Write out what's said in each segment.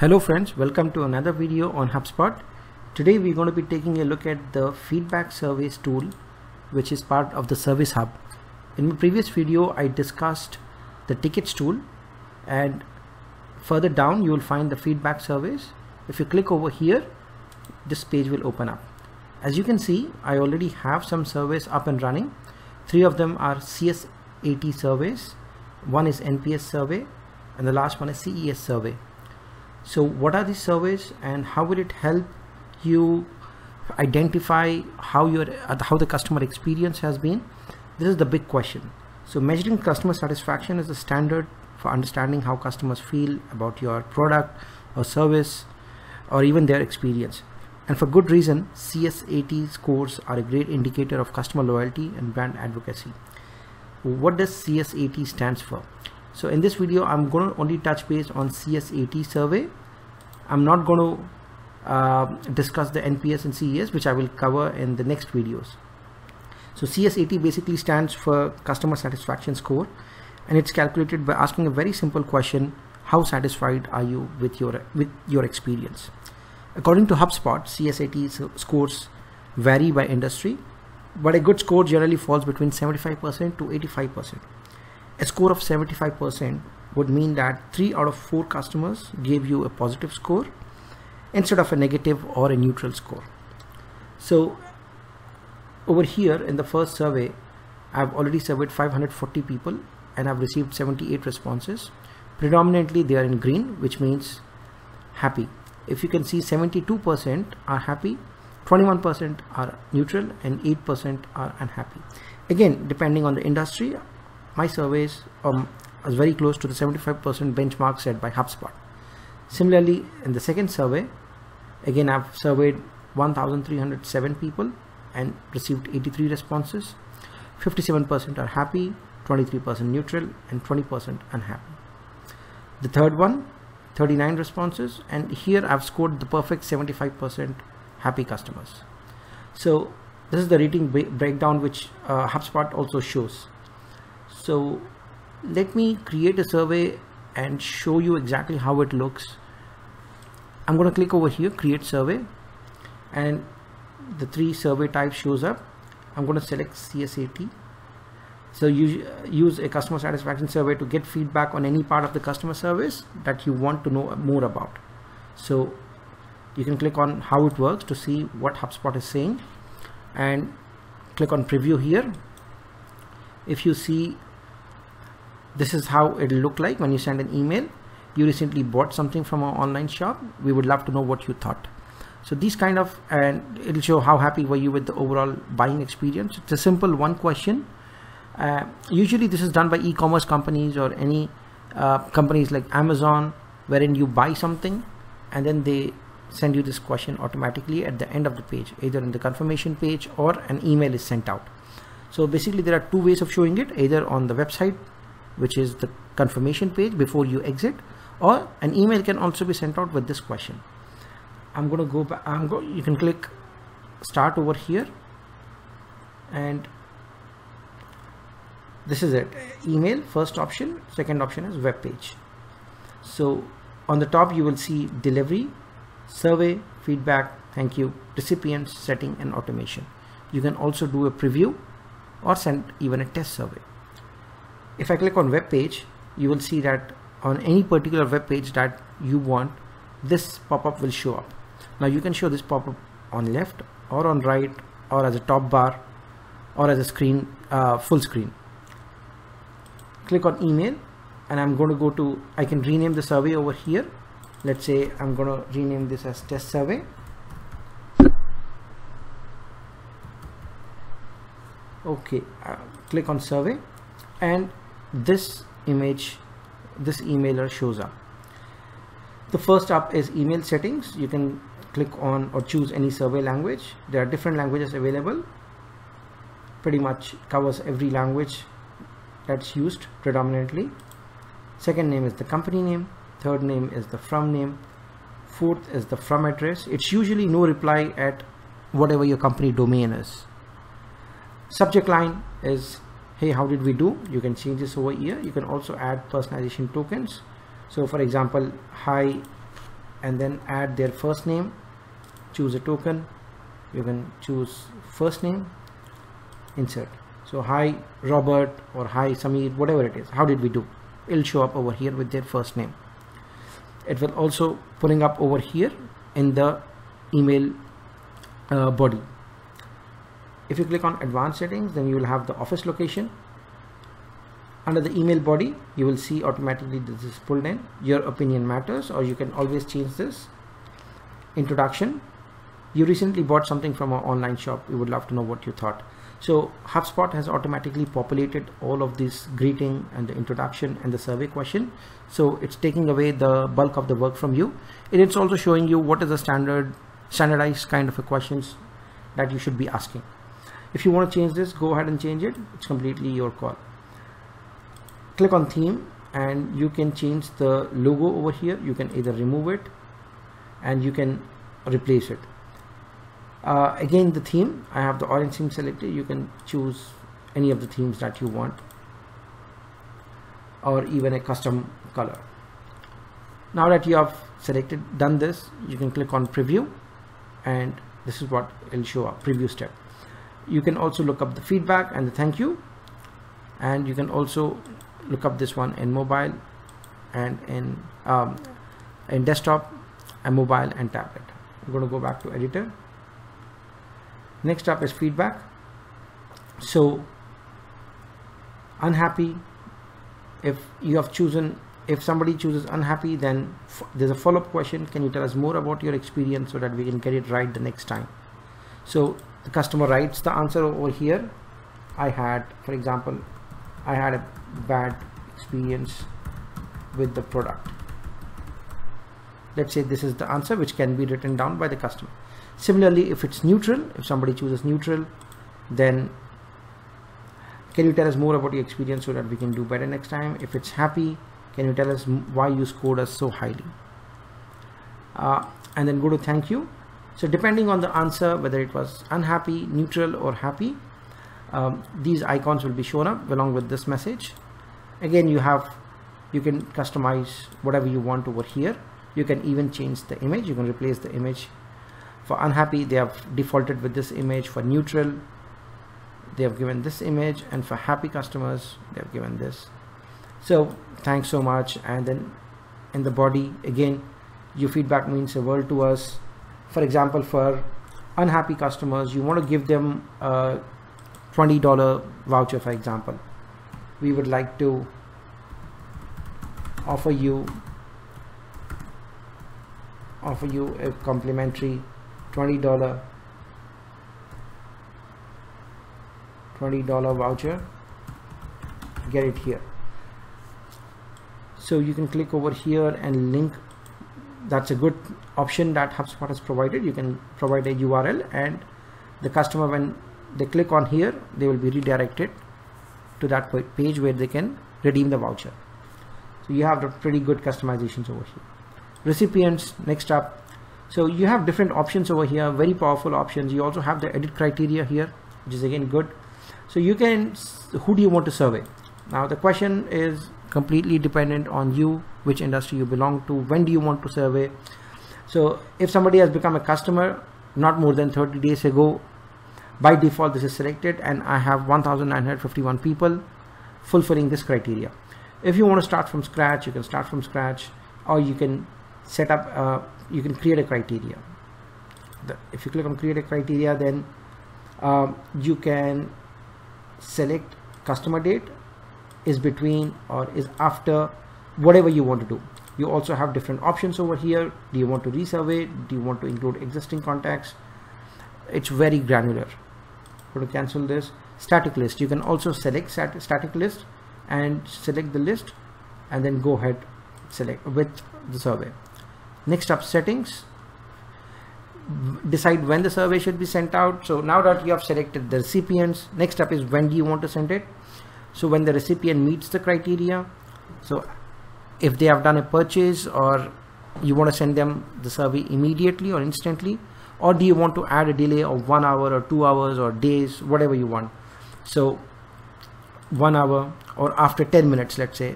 Hello friends, welcome to another video on HubSpot. Today we're going to be taking a look at the feedback surveys tool which is part of the service hub. In my previous video I discussed the tickets tool and further down you will find the feedback surveys. If you click over here this page will open up. As you can see I already have some surveys up and running. Three of them are CSAT surveys, one is NPS survey and the last one is CES survey so what are these surveys and how will it help you identify how your uh, how the customer experience has been? This is the big question. So measuring customer satisfaction is the standard for understanding how customers feel about your product or service or even their experience. And for good reason CSAT scores are a great indicator of customer loyalty and brand advocacy. What does CSAT stands for so in this video i'm going to only touch base on CSAT survey. I'm not going to uh, discuss the nps and ces which i will cover in the next videos. So CSAT basically stands for customer satisfaction score and it's calculated by asking a very simple question how satisfied are you with your with your experience? According to hubspot CSAT scores vary by industry but a good score generally falls between 75% to 85% a score of 75% would mean that 3 out of 4 customers gave you a positive score instead of a negative or a neutral score. So over here in the first survey, I've already surveyed 540 people and I've received 78 responses. Predominantly they are in green, which means happy. If you can see 72% are happy, 21% are neutral and 8% are unhappy. Again, depending on the industry, my surveys um, was very close to the 75% benchmark set by HubSpot. Similarly, in the second survey, again I've surveyed 1,307 people and received 83 responses. 57% are happy, 23% neutral, and 20% unhappy. The third one, 39 responses, and here I've scored the perfect 75% happy customers. So this is the rating breakdown which uh, HubSpot also shows so let me create a survey and show you exactly how it looks. I'm going to click over here create survey. And the three survey types shows up. I'm going to select CSAT so you use a customer satisfaction survey to get feedback on any part of the customer service that you want to know more about. So you can click on how it works to see what HubSpot is saying and click on preview here. If you see this is how it'll look like when you send an email. You recently bought something from our online shop. We would love to know what you thought. So these kind of and it'll show how happy were you with the overall buying experience. It's a simple one question. Uh, usually this is done by e-commerce companies or any uh, companies like Amazon wherein you buy something and then they send you this question automatically at the end of the page either in the confirmation page or an email is sent out. So basically there are two ways of showing it either on the website which is the confirmation page before you exit or an email can also be sent out with this question. I'm going to go back I'm go you can click start over here and this is it. Email first option second option is web page. So on the top you will see delivery survey feedback thank you recipients setting and automation. You can also do a preview or send even a test survey if I click on web page you will see that on any particular web page that you want this pop-up will show up. Now you can show this pop-up on left or on right or as a top bar or as a screen uh, full screen. Click on email and I'm going to go to I can rename the survey over here. Let's say I'm going to rename this as test survey. Okay uh, click on survey and this image this emailer shows up. The first up is email settings. You can click on or choose any survey language. There are different languages available. Pretty much covers every language that's used predominantly. Second name is the company name. Third name is the from name. Fourth is the from address. It's usually no reply at whatever your company domain is. Subject line is hey how did we do? You can change this over here. You can also add personalization tokens. So for example hi and then add their first name. Choose a token. You can choose first name. Insert. So hi Robert or hi Samir whatever it is. How did we do? It'll show up over here with their first name. It will also pulling up over here in the email uh, body if you click on advanced settings then you will have the office location. Under the email body you will see automatically this is pulled in. Your opinion matters or you can always change this. Introduction. You recently bought something from our online shop. We would love to know what you thought. So HubSpot has automatically populated all of this greeting and the introduction and the survey question. So it's taking away the bulk of the work from you. And it's also showing you what is the standard standardized kind of a questions that you should be asking if you want to change this go ahead and change it. It's completely your call. Click on theme and you can change the logo over here. You can either remove it and you can replace it. Uh, again the theme. I have the orange theme selected. You can choose any of the themes that you want or even a custom color. Now that you have selected done this you can click on preview and this is what will show up preview step you can also look up the feedback and the thank you. And you can also look up this one in mobile and in um, in desktop and mobile and tablet. I'm going to go back to editor. Next up is feedback. So unhappy if you have chosen if somebody chooses unhappy then there's a follow-up question. Can you tell us more about your experience so that we can get it right the next time? So the customer writes the answer over here. I had for example I had a bad experience with the product. Let's say this is the answer which can be written down by the customer. Similarly if it's neutral if somebody chooses neutral then can you tell us more about your experience so that we can do better next time? If it's happy can you tell us why you scored us so highly? Uh, and then go to thank you so depending on the answer whether it was unhappy neutral or happy um, these icons will be shown up along with this message. Again you have you can customize whatever you want over here. You can even change the image. You can replace the image. For unhappy they have defaulted with this image. For neutral they have given this image. And for happy customers they have given this. So thanks so much. And then in the body again your feedback means a world to us for example for unhappy customers you want to give them a $20 voucher for example. We would like to offer you offer you a complimentary $20 $20 voucher. Get it here. So you can click over here and link that's a good option that HubSpot has provided. You can provide a URL and the customer when they click on here they will be redirected to that page where they can redeem the voucher. So you have the pretty good customizations over here. Recipients next up. So you have different options over here very powerful options. You also have the edit criteria here which is again good. So you can who do you want to survey? Now the question is completely dependent on you which industry you belong to when do you want to survey. So if somebody has become a customer not more than 30 days ago by default this is selected and I have 1951 people fulfilling this criteria. If you want to start from scratch you can start from scratch or you can set up uh, you can create a criteria. The, if you click on create a criteria then um, you can select customer date is between or is after whatever you want to do. You also have different options over here. Do you want to resurvey? Do you want to include existing contacts? It's very granular. Go to cancel this? Static list. You can also select stat static list and select the list and then go ahead select with the survey. Next up settings. Decide when the survey should be sent out. So now that you have selected the recipients next up is when do you want to send it so when the recipient meets the criteria so if they have done a purchase or you want to send them the survey immediately or instantly or do you want to add a delay of one hour or two hours or days whatever you want so one hour or after 10 minutes let's say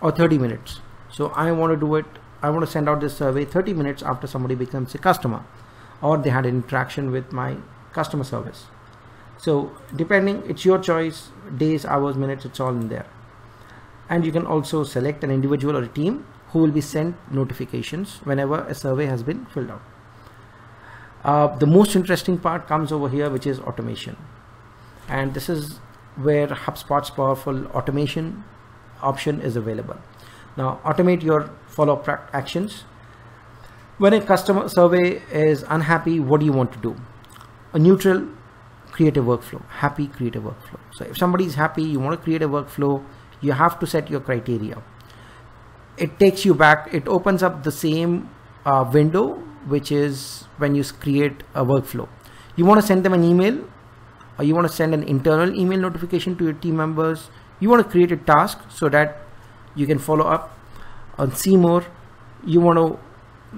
or 30 minutes so I want to do it I want to send out this survey 30 minutes after somebody becomes a customer or they had an interaction with my customer service. So depending, it's your choice, days, hours, minutes, it's all in there. And you can also select an individual or a team who will be sent notifications whenever a survey has been filled out. Uh, the most interesting part comes over here, which is automation. And this is where HubSpot's powerful automation option is available. Now automate your follow-up actions. When a customer survey is unhappy, what do you want to do? A neutral, create a workflow. Happy, create a workflow. So if somebody is happy, you want to create a workflow, you have to set your criteria. It takes you back, it opens up the same uh, window, which is when you create a workflow. You want to send them an email, or you want to send an internal email notification to your team members. You want to create a task so that you can follow up on see more you want to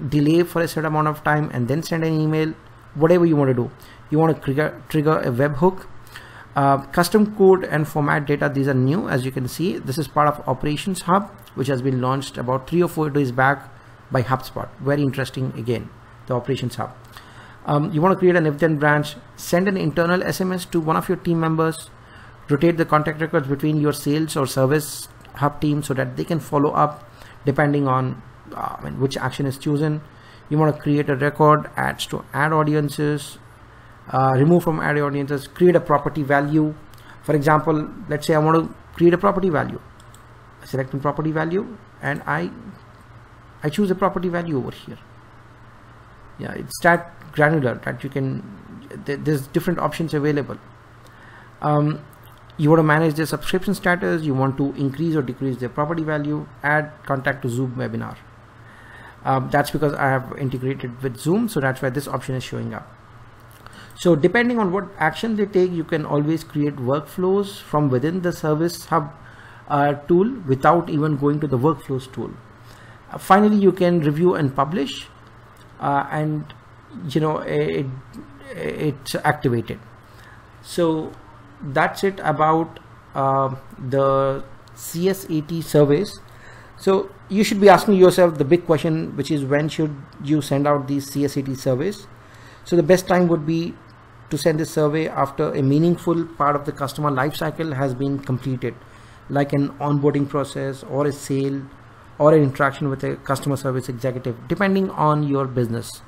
delay for a certain amount of time and then send an email whatever you want to do. You want to trigger trigger a webhook uh, custom code and format data these are new as you can see. This is part of operations hub which has been launched about three or four days back by HubSpot. Very interesting again the operations hub. Um, you want to create an then branch send an internal SMS to one of your team members rotate the contact records between your sales or service hub team so that they can follow up depending on uh, which action is chosen you want to create a record adds to add audiences uh, remove from add audiences create a property value. For example let's say I want to create a property value. I select a property value and I I choose a property value over here. Yeah it's that granular that you can th there's different options available. Um, you want to manage their subscription status you want to increase or decrease their property value add contact to zoom webinar um, that's because I have integrated with zoom so that's why this option is showing up. So depending on what action they take you can always create workflows from within the service hub uh, tool without even going to the workflows tool. Uh, finally you can review and publish uh, and you know it, it's activated. So that's it about uh, the CSAT surveys. So you should be asking yourself the big question, which is when should you send out these CSAT surveys? So the best time would be to send this survey after a meaningful part of the customer lifecycle has been completed, like an onboarding process or a sale or an interaction with a customer service executive, depending on your business.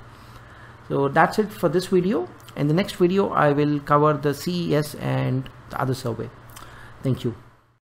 So that's it for this video. In the next video, I will cover the CES and the other survey. Thank you.